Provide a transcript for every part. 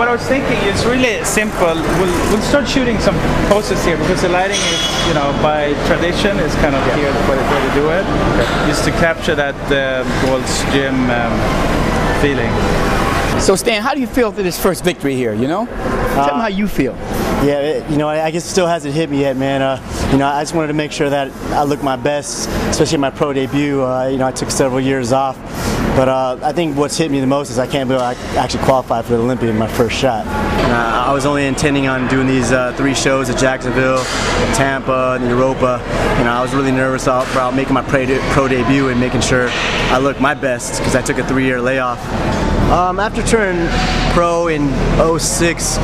what I was thinking is really simple. We'll, we'll start shooting some poses here because the lighting is, you know, by tradition is kind of here the way to do it. Just to capture that uh, Gold's Gym um, feeling. So Stan, how do you feel after this first victory here? You know, tell me how you feel. Yeah, it, you know, I I guess it still hasn't hit me yet, man. Uh, you know, I just wanted to make sure that I look my best, especially in my pro debut. Uh, you know, I took several years off, but uh, I think what's hit me the most is I can't believe I actually qualified for the Olympia in my first shot. Uh, I was only intending on doing these uh, three shows at Jacksonville, Tampa, and Europa. You know, I was really nervous about making my pro, de- pro debut and making sure I looked my best because I took a three-year layoff. Um, after turning pro in 06,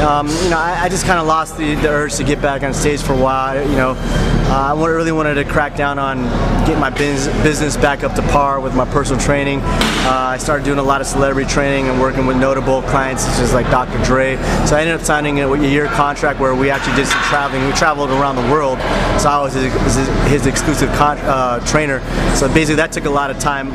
um, you know, I, I just kind of lost the, the urge to get back on stage for a while. You know, uh, I really wanted to crack down on getting my bus- business back up to par with my personal training. Uh, I started doing a lot of celebrity training and working with notable clients such as like Dr. Dre. So I ended up signing a, year contract where we actually did some traveling. We traveled around the world, so I was his, his, exclusive uh, trainer. So basically, that took a lot of time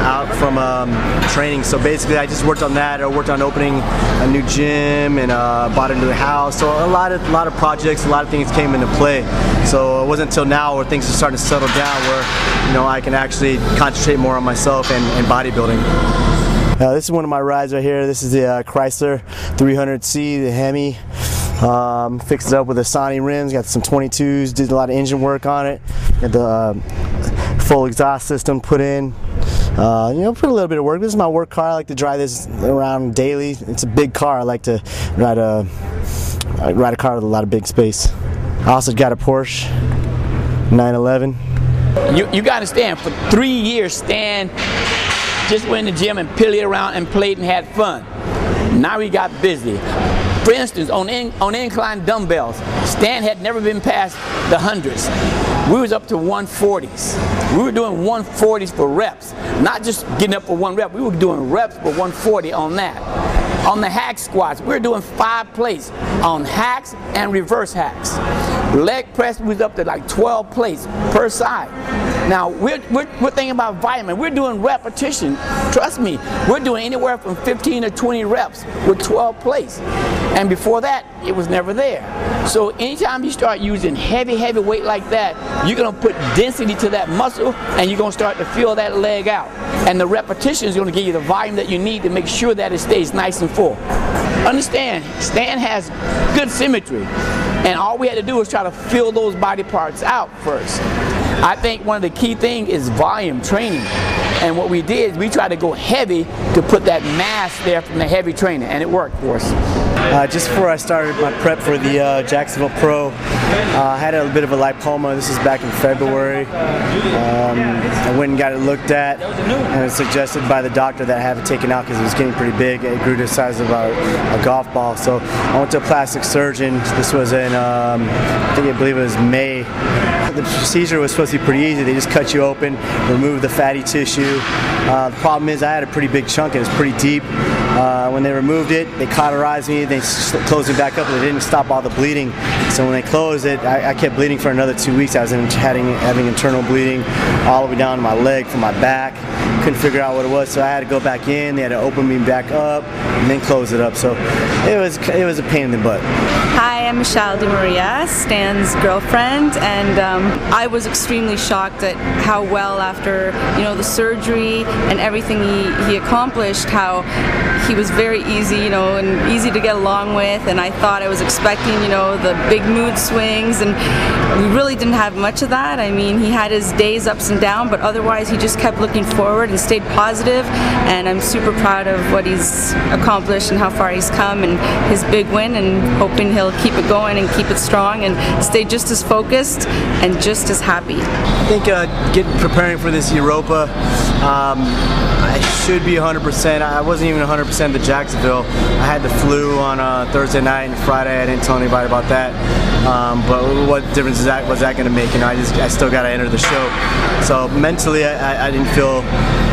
out from um, training. So basically, I just worked on that. I worked on opening a new gym and uh, bought a new house. So a lot of a lot of projects, a lot of things came into play. So it wasn't until now where things are starting to settle down, where you know I can actually concentrate more on myself and, and bodybuilding. Uh, this is one of my rides right here. This is the uh, Chrysler 300C, the Hemi. Um, fixed it up with Sony rims. Got some 22s. Did a lot of engine work on it. Got the uh, full exhaust system put in. Uh, you know, put a little bit of work. This is my work car. I like to drive this around daily. It's a big car. I like to ride a I ride a car with a lot of big space. I also got a Porsche 911. You you got to stand for three years. Stan just went in the gym and pillied around and played and had fun. Now he got busy. For instance, on in, on incline dumbbells, Stan had never been past the hundreds. We was up to 140s. We were doing 140s for reps, not just getting up for one rep. We were doing reps for 140 on that. On the hack squats, we we're doing five plates on hacks and reverse hacks. Leg press was up to like 12 plates per side. Now we're, we're, we're thinking about vitamin. We're doing repetition. Trust me, we're doing anywhere from 15 to 20 reps with 12 plates. And before that, it was never there. So anytime you start using heavy, heavy weight like that, you're gonna put density to that muscle and you're gonna start to feel that leg out. And the repetition is gonna give you the volume that you need to make sure that it stays nice and full. Understand, Stan has good symmetry. And all we had to do was try to fill those body parts out first. I think one of the key things is volume training. And what we did is we tried to go heavy to put that mass there from the heavy training, and it worked for us. Uh, just before I started my prep for the uh, Jacksonville Pro, uh, I had a bit of a lipoma. This is back in February. Um, I went and got it looked at, and it was suggested by the doctor that I have it taken out because it was getting pretty big. It grew to the size of a, a golf ball. So I went to a plastic surgeon. This was in, um, I think I believe it was May. The procedure was supposed to be pretty easy. They just cut you open, remove the fatty tissue. Uh, the problem is I had a pretty big chunk and it's pretty deep. Uh, when they removed it, they cauterized me. They closed it back up, but they didn't stop all the bleeding. So when they closed it, I, I kept bleeding for another two weeks. I was in, having having internal bleeding all the way down to my leg from my back. Couldn't figure out what it was, so I had to go back in. They had to open me back up and then close it up. So it was it was a pain in the butt. Hi, I'm Michelle De Maria, Stan's girlfriend, and um, I was extremely shocked at how well after you know the surgery and everything he, he accomplished, how he was very easy, you know, and easy to get along with. And I thought I was expecting, you know, the big mood swings, and we really didn't have much of that. I mean, he had his days ups and downs, but otherwise he just kept looking forward and stayed. And I'm super proud of what he's accomplished and how far he's come and his big win, and hoping he'll keep it going and keep it strong and stay just as focused and just as happy. I think uh, getting preparing for this Europa, um, I should be 100%. I wasn't even 100% at the Jacksonville. I had the flu on uh, Thursday night and Friday. I didn't tell anybody about that. Um, but what difference is that was that going to make? You know, I just I still got to enter the show. So mentally, I, I- didn't feel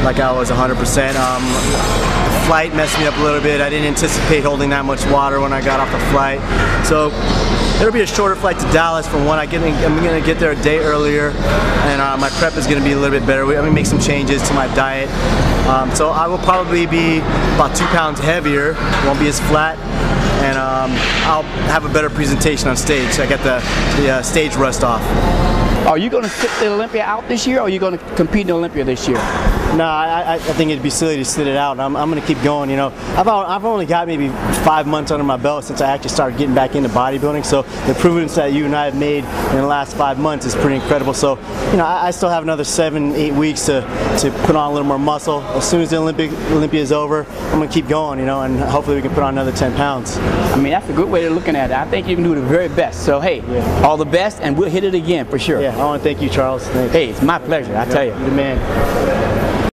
like I was 100%. Um, the flight messed me up a little bit. I didn't anticipate holding that much water when I got off the flight. So it'll be a shorter flight to Dallas from one. I get, I'm going to get there a day earlier, and uh, my prep is going to be a little bit better. I'm to make some changes to my diet. Um, so I will probably be about two pounds heavier. Won't be as flat, and um, I'll have a better presentation on stage. I got the, the uh, stage rust off. Are you going to sit the Olympia out this year, or are you going to compete in the Olympia this year? No, I, I, I think it'd be silly to sit it out. I'm, I'm going to keep going. You know, I've, I've only got maybe five months under my belt since I actually started getting back into bodybuilding. So the improvements that you and I have made in the last five months is pretty incredible. So, you know, I, I still have another seven, eight weeks to, to put on a little more muscle. As soon as the Olympic Olympia is over, I'm going to keep going. You know, and hopefully we can put on another 10 pounds. I mean, that's a good way of looking at it. I think you can do the very best. So, hey, Yeah. all the best, and we'll hit it again for sure. Yeah, I want to thank you, Charles. Thanks. Hey, it's my pleasure. I tell you. You're the man.